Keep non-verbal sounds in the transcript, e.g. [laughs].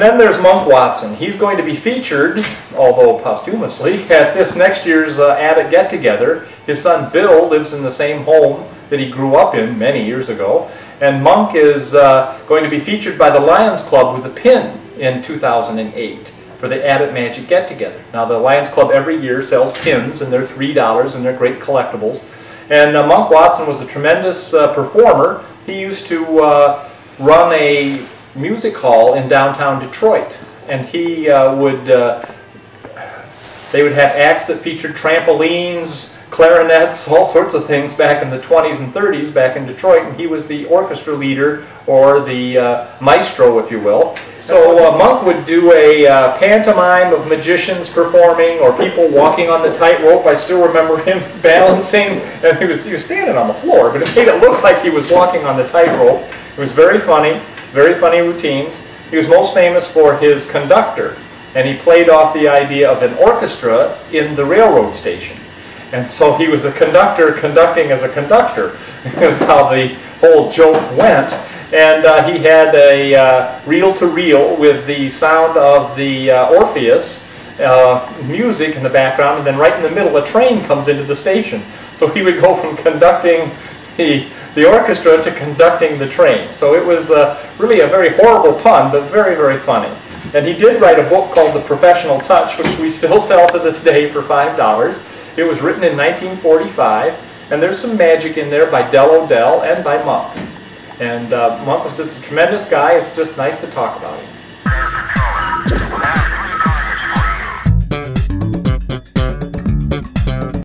then there's Monk Watson. He's going to be featured, although posthumously, at this next year's uh, Abbott get-together. His son Bill lives in the same home that he grew up in many years ago. And Monk is uh, going to be featured by the Lions Club with a pin in 2008 for the Abbott Magic Get Together. Now, the Lions Club every year sells pins, and they're $3, and they're great collectibles. And uh, Monk Watson was a tremendous uh, performer. He used to uh, run a music hall in downtown Detroit, and he uh, would. Uh, they would have acts that featured trampolines, clarinets, all sorts of things back in the 20s and 30s back in Detroit, and he was the orchestra leader or the uh, maestro, if you will. So uh, Monk would do a uh, pantomime of magicians performing or people walking on the tightrope. I still remember him [laughs] balancing, and he was, he was standing on the floor, but it made it look like he was walking on the tightrope. It was very funny, very funny routines. He was most famous for his conductor, and he played off the idea of an orchestra in the railroad station. And so he was a conductor conducting as a conductor, [laughs] is how the whole joke went. And uh, he had a uh, reel-to-reel with the sound of the uh, Orpheus uh, music in the background, and then right in the middle a train comes into the station. So he would go from conducting the, the orchestra to conducting the train. So it was uh, really a very horrible pun, but very, very funny. And he did write a book called The Professional Touch, which we still [laughs] sell to this day for $5. It was written in 1945, and there's some magic in there by Dell O'Dell and by Monk. And uh, Monk was just a tremendous guy. It's just nice to talk about him.